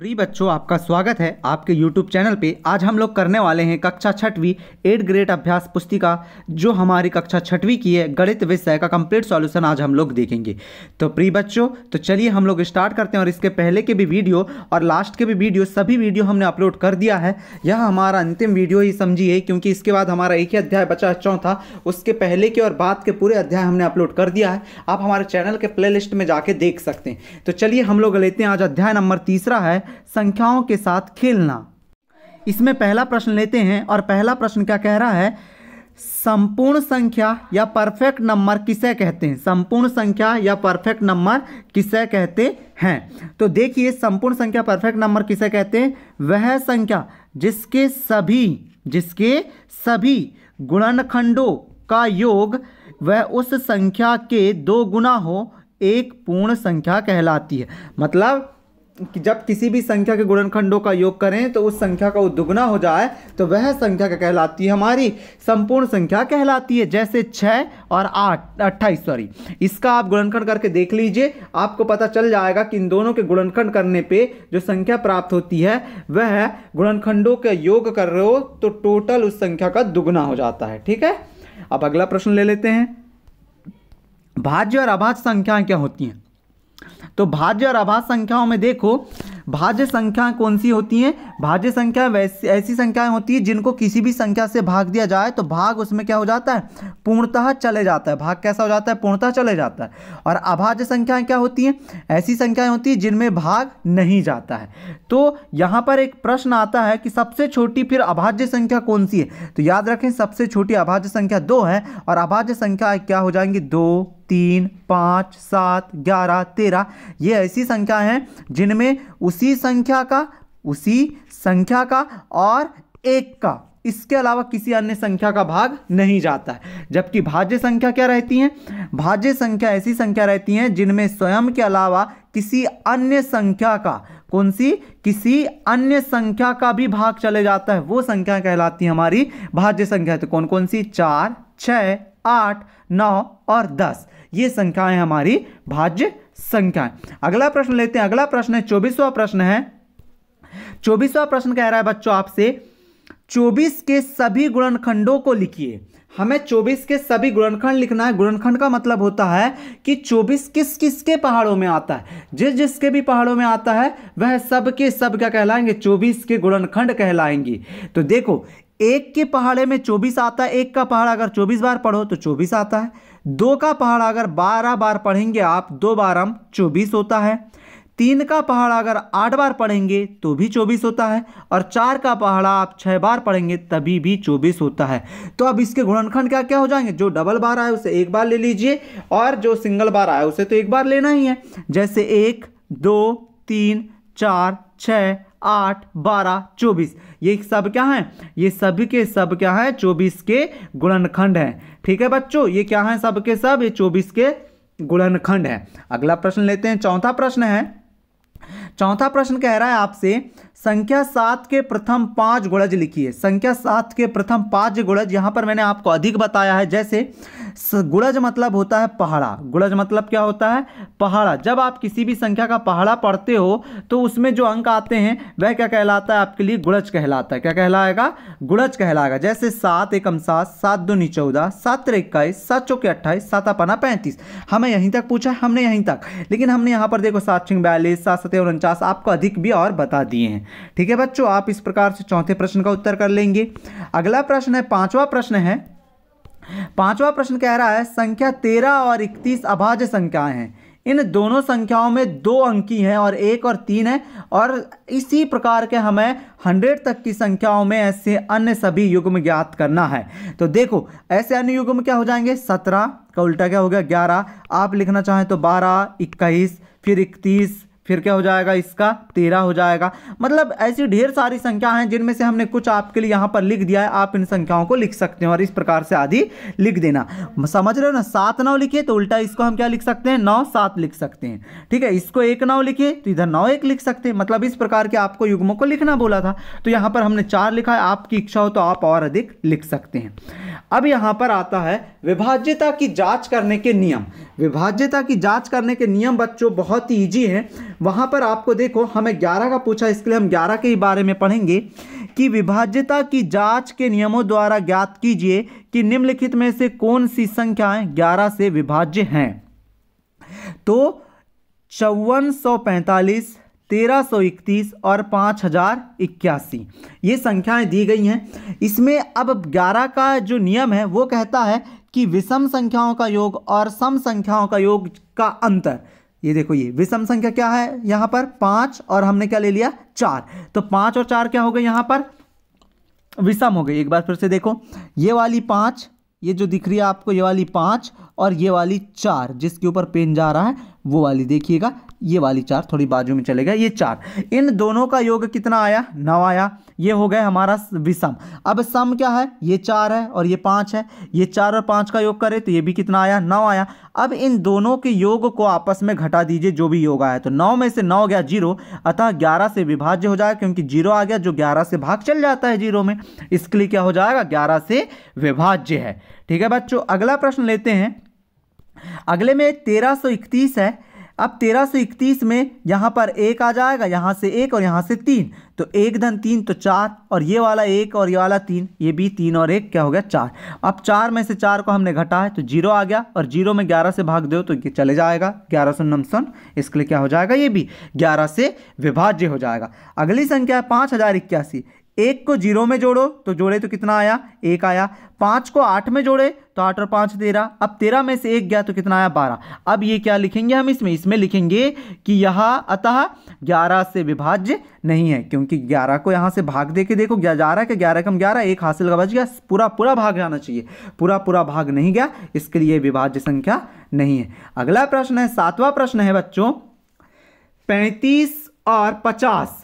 प्रिय बच्चों, आपका स्वागत है आपके YouTube चैनल पे। आज हम लोग करने वाले हैं कक्षा छठवीं एट ग्रेड अभ्यास पुस्तिका, जो हमारी कक्षा छठवीं की है, गणित, विषय का कंप्लीट सॉल्यूशन आज हम लोग देखेंगे। तो प्री बच्चों तो चलिए हम लोग स्टार्ट करते हैं और इसके पहले के भी वीडियो और लास्ट के भी वीडियो, सभी वीडियो हमने अपलोड कर दिया है। यह हमारा अंतिम वीडियो ही समझिए, क्योंकि इसके बाद हमारा एक ही अध्याय बचा चौथा। उसके पहले के और बाद के पूरे अध्याय हमने अपलोड कर दिया है। आप हमारे चैनल के प्ले में जाके देख सकते हैं। तो चलिए हम लोग लेते हैं आज अध्याय नंबर तीसरा है संख्याओं के साथ खेलना। इसमें पहला प्रश्न लेते हैं और पहला प्रश्न क्या कह रहा है? संपूर्ण संख्या या परफेक्ट नंबर किसे कहते हैं? संपूर्ण संख्या या परफेक्ट नंबर किसे कहते हैं? तो देखिए, संपूर्ण संख्या परफेक्ट नंबर किसे कहते हैं? वह संख्या जिसके सभी जिसके सभी गुणनखंडों का योग वह उस संख्या के दो गुना हो, एक पूर्ण संख्या कहलाती है। मतलब जब किसी भी संख्या के गुणनखंडों का योग करें तो उस संख्या का दुगुना हो जाए तो वह संख्या क्या कहलाती है हमारी? संपूर्ण संख्या कहलाती है, जैसे छः और आठ, अट्ठाईस सॉरी इसका आप गुणनखंड करके देख लीजिए, आपको पता चल जाएगा कि इन दोनों के गुणनखंड करने पे जो संख्या प्राप्त होती है, वह गुणनखंडों का योग कर रहे हो तो टोटल उस संख्या का दुगुना हो जाता है, ठीक है? अब अगला प्रश्न ले लेते हैं। भाज्य और अभाज्य संख्याएँ क्या होती हैं? तो भाज्य और अभाज्य संख्याओं में देखो, भाज्य संख्या कौन सी होती हैं? भाज्य संख्या वैसी, ऐसी संख्याएँ होती है जिनको किसी भी संख्या से भाग दिया जाए तो भाग उसमें क्या हो जाता है? पूर्णतः चले जाता है। भाग कैसा हो जाता है? पूर्णतः चले जाता है। और अभाज्य संख्याएँ क्या होती हैं? ऐसी संख्याएँ होती है जिनमें भाग नहीं जाता है। तो यहाँ पर एक प्रश्न आता है कि सबसे छोटी फिर अभाज्य संख्या कौन सी है? तो याद रखें, सबसे छोटी अभाज्य संख्या दो है और अभाज्य संख्या क्या हो जाएँगी? दो। तीन, पाँच, सात, ग्यारह, तेरह, ये ऐसी संख्या हैं जिनमें उसी संख्या का, उसी संख्या का और एक का। इसके अलावा किसी अन्य संख्या का भाग नहीं जाता है। जबकि भाज्य संख्या क्या रहती हैं? भाज्य संख्या ऐसी संख्या रहती हैं जिनमें स्वयं के अलावा किसी अन्य संख्या का, कौन सी? किसी अन्य संख्या का भी भाग चले जाता है। वो संख्या कहलाती है हमारी भाज्य संख्या। तो कौन कौन सी? चार छ आठ, नौ और दस। ये संख्याएँ हमारी भाज्य संख्याएँ। अगला प्रश्न लेते हैं। अगला प्रश्न है, चौबीसवा प्रश्न है। चौबीसवा प्रश्न कह रहा है बच्चों आपसे 24 के सभी गुणनखंडों को लिखिए। हमें 24 के सभी गुणनखंड लिखना है। गुणनखंड का मतलब होता है कि 24 किस किस के पहाड़ों में आता है। जिस जिसके भी पहाड़ों में आता है, वह सब के सब क्या कहलाएँगे? 24 के गुणनखंड कहलाएँगे। तो देखो एक के पहाड़े में 24 आता है, एक का पहाड़ अगर 24 बार पढ़ो तो 24 आता है। दो का पहाड़ अगर 12 बार पढ़ेंगे आप, दो बार हम चौबीस होता है। तीन का पहाड़ अगर आठ बार पढ़ेंगे तो भी चौबीस होता है और चार का पहाड़ा आप छह बार पढ़ेंगे तभी भी चौबीस होता है। तो अब इसके गुणनखंड क्या क्या हो जाएँगे? जो डबल बार आए उसे एक बार ले लीजिए और जो सिंगल बार आए उसे तो एक बार लेना ही है। जैसे एक, दो, तीन, चार छः आठ, बारह, चौबीस। ये सब क्या है? ये सभी के सब क्या है? चौबीस के गुणनखंड हैं। ठीक है बच्चों? ये क्या है सब के सब? ये चौबीस के गुणनखंड है। अगला प्रश्न लेते हैं। चौथा प्रश्न है। चौथा प्रश्न कह रहा है आपसे संख्या सात के प्रथम पाँच गुणज लिखिए संख्या सात के प्रथम पाँच गुणज, यहाँ पर मैंने आपको अधिक बताया है, जैसे गुणज मतलब होता है पहाड़ा। गुणज मतलब क्या होता है? पहाड़ा। जब आप किसी भी संख्या का पहाड़ा पढ़ते हो तो उसमें जो अंक आते हैं, वह क्या कहलाता है आपके लिए? गुणज कहलाता है। क्या कहलाएगा? गुणज कहलाएगा। जैसे सात एकम सात सात दूनी चौदह, सात त्र इक्कीस, सात चौके अट्ठाईस, सात अपना पैंतीस। हमें यहीं तक पूछा हमने यहीं तक। लेकिन हमने यहाँ पर देखो, सात छिंग बयालीस, सात सत्तर उनचास, आपको अधिक भी और बता दिए हैं। ठीक है बच्चों, आप इस प्रकार से चौथे प्रश्न का उत्तर कर लेंगे। अगला प्रश्न है, पांचवा प्रश्न है। पांचवा प्रश्न कह रहा है, संख्या तेरह और इकतीस अभाज्य संख्याएँ हैं। इन दोनों संख्याओं में दो अंकी हैं और एक और तीन है और इसी प्रकार के हमें हंड्रेड तक की संख्याओं में ऐसे अन्य सभी युग्म ज्ञात करना है। तो देखो, ऐसे अन्य युग्म क्या हो जाएँगे? सत्रह का उल्टा क्या हो गया? ग्यारह। आप लिखना चाहें तो बारह, इक्कीस, फिर इकतीस फिर क्या हो जाएगा? इसका तेरह हो जाएगा। मतलब ऐसी ढेर सारी संख्या हैं जिनमें से हमने कुछ आपके लिए यहाँ पर लिख दिया है। आप इन संख्याओं को लिख सकते हैं और इस प्रकार से आदि लिख देना। समझ रहे हो ना? सात नौ लिखिए तो उल्टा इसको हम क्या लिख सकते हैं? नौ सात लिख सकते हैं। ठीक है? इसको एक नौ लिखिए तो इधर नौ एक लिख सकते हैं। मतलब इस प्रकार के आपको युग्मों को लिखना बोला था। तो यहाँ पर हमने चार लिखा है। आपकी इच्छा हो तो आप और अधिक लिख सकते हैं। अब यहाँ पर आता है विभाज्यता की जाँच करने के नियम। विभाज्यता की जाँच करने के नियम बच्चों बहुत ही ईजी हैं। वहाँ पर आपको देखो, हमें ग्यारह का पूछा, इसके लिए हम ग्यारह के ही बारे में पढ़ेंगे कि विभाज्यता की जाँच के नियमों द्वारा ज्ञात कीजिए कि निम्नलिखित में से कौन सी संख्याएँ ग्यारह से विभाज्य हैं। तो चौवन सौ पैंतालीस, तेरह सौ इकतीस और पाँच हज़ार इक्यासी, ये संख्याएँ दी गई हैं। इसमें अब ग्यारह का जो नियम है, वो कहता है कि विषम संख्याओं का योग और सम संख्याओं का योग का अंतर। ये देखो ये, विषम संख्या क्या है यहाँ पर? पाँच और हमने क्या ले लिया? चार। तो पाँच और चार क्या हो गए यहाँ पर? विषम हो गई एक बार फिर से देखो, ये वाली पाँच, ये जो दिख रही है आपको, ये वाली पाँच और ये वाली चार जिसके ऊपर पेन जा रहा है, वो वाली देखिएगा, ये वाली चार थोड़ी बाजू में चलेगा, ये चार। इन दोनों का योग कितना आया? नौ आया। ये हो गया हमारा विषम अब सम क्या है? ये चार है और ये पाँच है। ये चार और पाँच का योग करें तो ये भी कितना आया? नौ आया। अब इन दोनों के योग को आपस में घटा दीजिए, जो भी योग आया। तो नौ में से नौ गया ज़ीरो, अतः ग्यारह से विभाज्य हो जाएगा, क्योंकि ज़ीरो आ गया, जो ग्यारह से भाग चल जाता है ज़ीरो में। इसके लिए क्या हो जाएगा? ग्यारह से विभाज्य है। ठीक है बच्चों, अगला प्रश्न लेते हैं। अगले में तेरह है। अब तेरह सौ इकतीस में यहाँ पर एक आ जाएगा, यहाँ से एक और यहाँ से तीन। तो एक धन तीन तो चार। और ये वाला एक और ये वाला तीन, ये भी तीन और एक, क्या हो गया? चार। अब चार में से चार को हमने घटा है तो ज़ीरो आ गया। और ज़ीरो में ग्यारह से भाग दो तो ये चले जाएगा। ग्यारह सौ नमसन इसके लिए क्या हो जाएगा? ये भी ग्यारह से विभाज्य हो जाएगा। अगली संख्या है पाँच हज़ार इक्यासी। एक को ज़ीरो में जोड़ो तो जोड़े तो कितना आया? एक आया। पाँच को आठ में जोड़े तो आठ और पाँच तेरह। अब तेरह में से एक गया तो कितना आया? बारह। अब ये क्या लिखेंगे हम इसमें? इसमें लिखेंगे कि यह अतः ग्यारह से विभाज्य नहीं है, क्योंकि ग्यारह को यहाँ से भाग दे के देखो ग्यारह के ग्यारह कम ग्यारह, एक हासिल का बच गया। पूरा पूरा भाग जाना चाहिए। पूरा पूरा भाग नहीं गया, इसके लिए विभाज्य संख्या नहीं है। अगला प्रश्न है, सातवां प्रश्न है बच्चों। पैंतीस और पचास।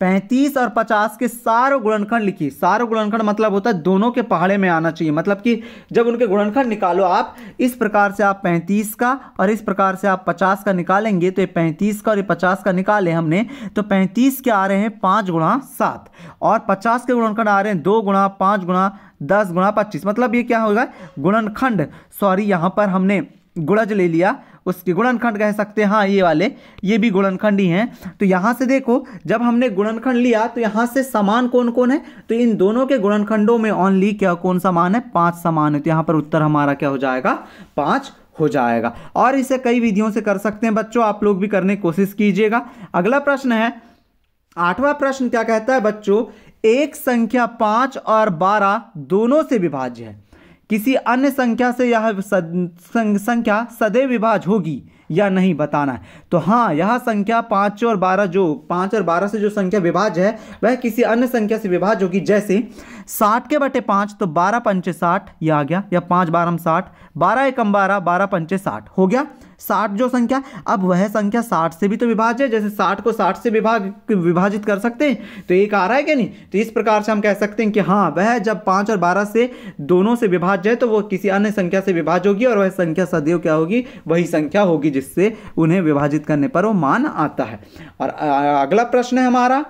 पैंतीस और पचास के सारो गुणनखंड लिखिए। सारो गुणनखंड मतलब होता है दोनों के पहाड़े में आना चाहिए। मतलब कि जब उनके गुणनखंड निकालो आप, इस प्रकार से आप पैंतीस का और इस प्रकार से आप पचास का निकालेंगे तो ये पैंतीस का और ये पचास का निकाले हमने तो पैंतीस के आ रहे हैं पाँच गुणा सात। और पचास के गुणनखंड आ रहे हैं दो गुणा पाँच गुणा दस गुणा पच्चीस। मतलब ये क्या होगा? गुणनखंड। सॉरी, यहाँ पर हमने गुणज ले लिया, उसके गुणनखंड कह सकते हैं हाँ ये वाले, ये भी गुणनखंड ही हैं। तो यहाँ से देखो, जब हमने गुणनखंड लिया तो यहाँ से समान कौन कौन है? तो इन दोनों के गुणनखंडों में ओनली क्या कौन समान है? पाँच समान है। तो यहाँ पर उत्तर हमारा क्या हो जाएगा? पाँच हो जाएगा। और इसे कई विधियों से कर सकते हैं बच्चों, आप लोग भी करने की कोशिश कीजिएगा। अगला प्रश्न है, आठवां प्रश्न क्या कहता है बच्चों? एक संख्या पाँच और बारह दोनों से विभाज्य है। किसी अन्य संख्या से यह संख्या सदैव विभाज होगी। या नहीं बताना है। तो हाँ यह संख्या पाँच और बारह जो, पाँच और बारह से जो संख्या विभाज्य है, वह किसी अन्य संख्या से विभाज्य होगी, जैसे साठ के बटे पाँच तो बारह पंचे साठ, ये आ गया, या पाँच बारह साठ, बारह एकम बारह बारह पंचे साठ, हो गया? साठ जो संख्या, अब वह संख्या साठ से भी तो विभाज्य है, जैसे साठ को साठ से विभाग, विभाजित कर सकते हैं। तो एक आ रहा है क्या नहीं? तो इस प्रकार से हम कह सकते हैं कि हाँ वह जब पाँच और बारह से दोनों से विभाज्य है तो वो किसी अन्य संख्या से विभाज्य होगी, और वह संख्या सदैव क्या होगी? वही संख्या होगी जिससे उन्हें विभाजित करने पर वो मान आता है। और अगला प्रश्न है हमारा।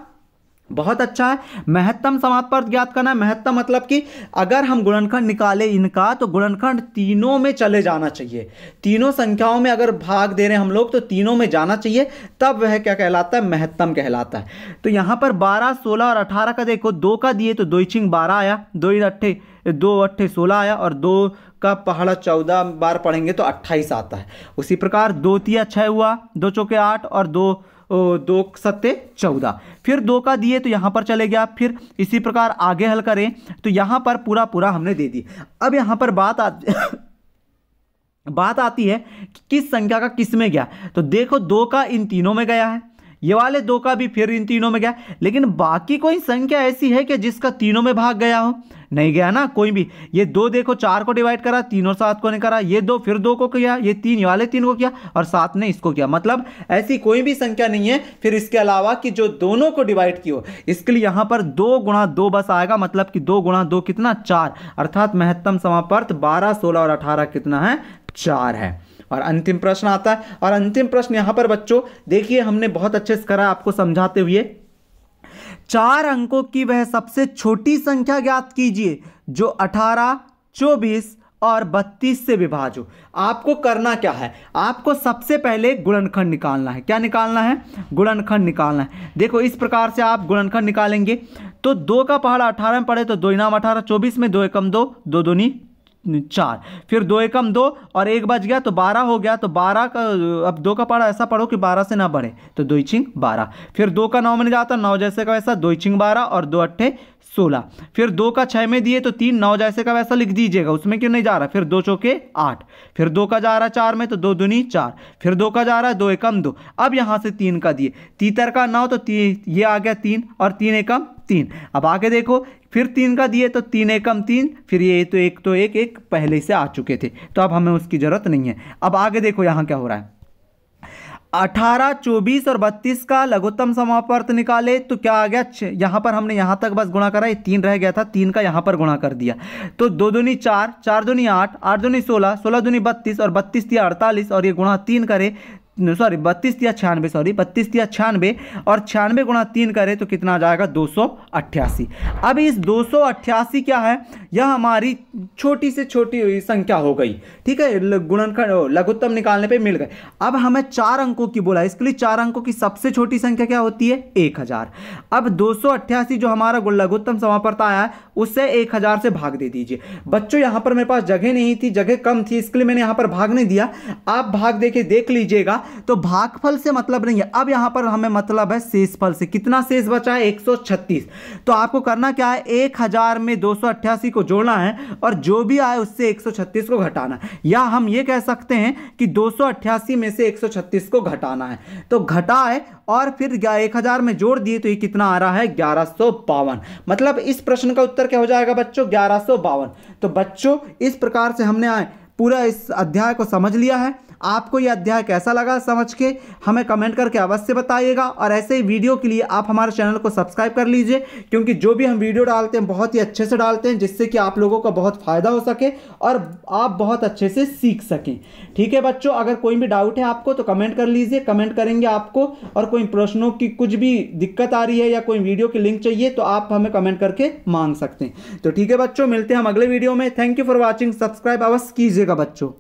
बहुत अच्छा है। महत्तम समापवर्त ज्ञात करना है। महत्तम मतलब कि अगर हम गुणनखंड निकाले इनका तो गुणनखंड तीनों में चले जाना चाहिए। तीनों संख्याओं में अगर भाग दे रहे हैं हम लोग तो तीनों में जाना चाहिए। तब वह क्या कहलाता है? महत्तम कहलाता है। तो यहाँ पर बारह, सोलह और अठारह का देखो। दो का दिए तो दो चिंग बारह आया। दो अट्ठे दो अट्ठे सोलह आया और दो का पहाड़ा चौदह बार पढ़ेंगे तो अट्ठाईस आता है। उसी प्रकार दो तिया छः हुआ दो चौके आठ और दो ओ, दो सत्ते चौदह। फिर दो का दिए तो यहाँ पर चले गया। फिर इसी प्रकार आगे हल करें तो यहाँ पर पूरा पूरा हमने दे दी। अब यहाँ पर बात आती बात आती है कि किस संख्या का किसमें गया। तो देखो दो का इन तीनों में गया है। ये वाले दो का भी फिर इन तीनों में गया। लेकिन बाकी कोई संख्या ऐसी है कि जिसका तीनों में भाग गया हो? नहीं गया ना, कोई भी। ये दो देखो, चार को डिवाइड करा, तीनों सात को नहीं करा। ये दो फिर दो को किया, ये तीन वाले तीन को किया और सात ने इसको किया। मतलब ऐसी कोई भी संख्या नहीं है। फिर इसके अलावा कि जो दोनों को डिवाइड की हो, इसके लिए यहाँ पर दो गुणा दो बस आएगा। मतलब कि दो गुणा दो कितना? चार। अर्थात महत्तम समापर्थ बारह, सोलह और अठारह कितना है? चार है। और अंतिम प्रश्न आता है, और अंतिम प्रश्न यहाँ पर बच्चों, देखिए हमने बहुत अच्छे से करा आपको समझाते हुए। चार अंकों की वह सबसे छोटी संख्या ज्ञात कीजिए, जो अठारह, चौबीस और 32 से विभाजो आपको करना क्या है? आपको सबसे पहले गुणनखंड निकालना है। क्या निकालना है? गुणनखंड निकालना है। देखो, इस प्रकार से आप गुणनखंड निकालेंगे। तो दो का पहाड़ा अठारह में पड़े तो दो इनाम अठारह, चौबीस में दो एकम दो दो दूनी चार। फिर दो एकम दो और एक बच गया तो बारह हो गया तो बारह का, अब दो का पढ़ा, ऐसा पढ़ो कि बारह से ना बढ़े तो दो छिंग बारह। फिर दो का नौ में जाता नौ जैसे का वैसा, दो छिंग बारह और दो अट्ठे सोलह। फिर दो का छः में दिए तो तीन नौ जैसे का वैसा लिख दीजिएगा उसमें क्यों नहीं जा रहा? फिर दो चौके आठ। फिर दो का जा रहा चार में तो दो दुनी चार। फिर दो का जा रहा दो एकम दो। अब यहाँ से तीन का दिए। तीतर का नौ तो ती, ये आ गया तीन और तीन एकम तीन। अब आगे देखो फिर तीन का दिए तो तीन एकम तीन फिर ये तो एक तो एक एक पहले से आ चुके थे। तो अब हमें उसकी ज़रूरत नहीं है। अब आगे देखो यहाँ क्या हो रहा है। अठारह, चौबीस और बत्तीस का लघुत्तम समापर्थ निकाले तो क्या आ गया? यहाँ पर हमने यहाँ तक बस गुणा करा, ये तीन रह गया था, तीन का यहाँ पर गुणा कर दिया। तो दो दूनी चार चार दूनी आठ आठ दूनी सोलह सोलह दूनी बत्तीस और बत्तीस दिया अड़तालीस, और ये गुणा तीन करे सॉरी बत्तीस या छियानवे सॉरी बत्तीस या छियानवे और छियानवे गुणा तीन करें तो कितना आ जाएगा? दो सौ अट्ठासी। अब इस दो सौ अट्ठासी क्या है? यह हमारी छोटी से छोटी संख्या हो गई। ठीक है? गुणनखंड लघुत्तम निकालने पे मिल गए। अब हमें चार अंकों की बोला, इसके लिए चार अंकों की सबसे छोटी संख्या क्या होती है? एक हज़ार। अब दो सौ अट्ठासी जो हमारा लघुत्तम समापर्त आया है, उससे एक हज़ार से भाग दे दीजिए। बच्चों, यहाँ पर मेरे पास जगह नहीं थी, जगह कम थी, इसके लिए मैंने यहाँ पर भाग नहीं दिया। आप भाग देके देख लीजिएगा तो भागफल से मतलब नहीं है। अब यहाँ पर हमें मतलब है शेषफल से। कितना शेष बचा है? 136 तो आपको करना क्या है? एक हज़ार में दो को जोड़ना है और जो भी आए उससे 136 को घटाना या हम ये कह सकते हैं कि दो में से 136 को घटाना है। तो घटाए और फिर एक हज़ार में जोड़ दिए तो ये कितना आ रहा है? ग्यारह बावन। मतलब इस प्रश्न का उत्तर क्या हो जाएगा बच्चों? ग्यारह बावन। तो बच्चों, इस प्रकार से हमने आए, पूरा इस अध्याय को समझ लिया है। आपको यह अध्याय कैसा लगा समझ के हमें कमेंट करके अवश्य बताइएगा और ऐसे ही वीडियो के लिए आप हमारे चैनल को सब्सक्राइब कर लीजिए, क्योंकि जो भी हम वीडियो डालते हैं, बहुत ही अच्छे से डालते हैं, जिससे कि आप लोगों का बहुत फ़ायदा हो सके और आप बहुत अच्छे से सीख सकें। ठीक है बच्चों, अगर कोई भी डाउट है आपको तो कमेंट कर लीजिए, कमेंट करेंगे आपको और कोई प्रश्नों की कुछ भी दिक्कत आ रही है या कोई वीडियो की लिंक चाहिए तो आप हमें कमेंट करके मांग सकते हैं। तो ठीक है बच्चों, मिलते हैं हम अगले वीडियो में। Thank you for watching subscribe अवश्य कीजिएगा बच्चों।